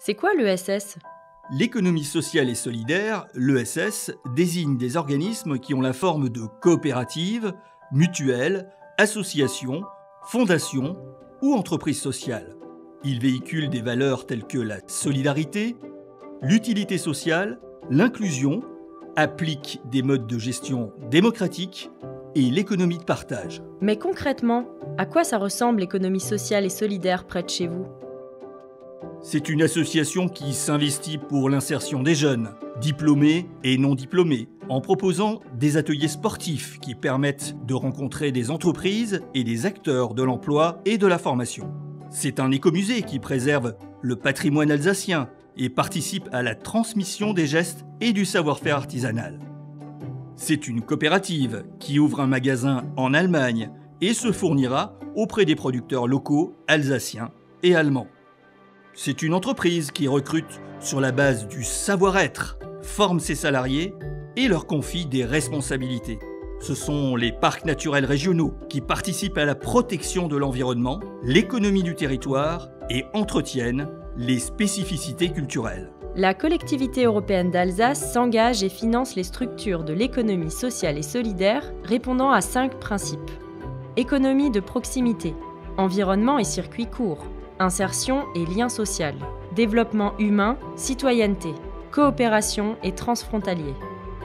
C'est quoi l'ESS L'économie sociale et solidaire, l'ESS, désigne des organismes qui ont la forme de coopératives, mutuelles, associations, fondations ou entreprises sociales. Ils véhiculent des valeurs telles que la solidarité, l'utilité sociale, l'inclusion, appliquent des modes de gestion démocratiques et l'économie de partage. Mais concrètement, à quoi ça ressemble l'économie sociale et solidaire près de chez vous? C'est une association qui s'investit pour l'insertion des jeunes, diplômés et non diplômés, en proposant des ateliers sportifs qui permettent de rencontrer des entreprises et des acteurs de l'emploi et de la formation. C'est un écomusée qui préserve le patrimoine alsacien et participe à la transmission des gestes et du savoir-faire artisanal. C'est une coopérative qui ouvre un magasin en Allemagne et se fournira auprès des producteurs locaux alsaciens et allemands. C'est une entreprise qui recrute sur la base du savoir-être, forme ses salariés et leur confie des responsabilités. Ce sont les parcs naturels régionaux qui participent à la protection de l'environnement, l'économie du territoire et entretiennent les spécificités culturelles. La collectivité européenne d'Alsace s'engage et finance les structures de l'économie sociale et solidaire répondant à cinq principes. Économie de proximité, environnement et circuits courts, insertion et lien social, développement humain, citoyenneté, coopération et transfrontalier.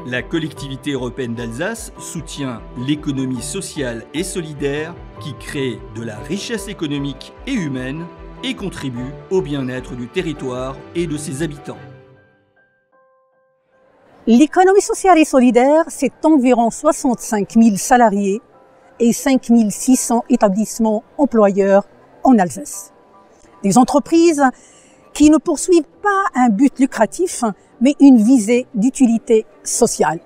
La collectivité européenne d'Alsace soutient l'économie sociale et solidaire qui crée de la richesse économique et humaine et contribue au bien-être du territoire et de ses habitants. L'économie sociale et solidaire, c'est environ 65 000 salariés et 5 600 établissements employeurs en Alsace. Des entreprises qui ne poursuivent pas un but lucratif, mais une visée d'utilité sociale.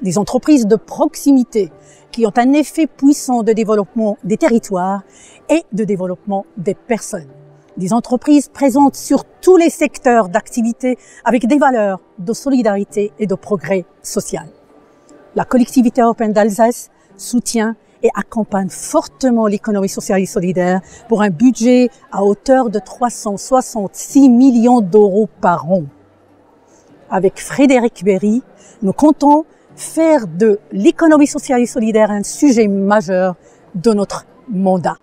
Des entreprises de proximité qui ont un effet puissant de développement des territoires et de développement des personnes. Des entreprises présentes sur tous les secteurs d'activité avec des valeurs de solidarité et de progrès social. La collectivité européenne d'Alsace soutient et accompagne fortement l'économie sociale et solidaire pour un budget à hauteur de 366 millions d'euros par an. Avec Frédéric Berry, nous comptons faire de l'économie sociale et solidaire un sujet majeur de notre mandat.